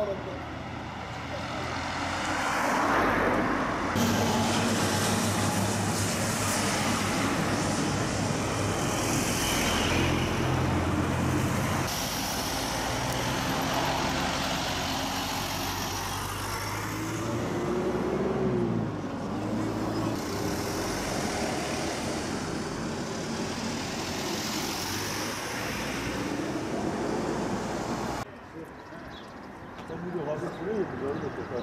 all of them. Bir de hafif sürüyor musun? Öyle de tekrar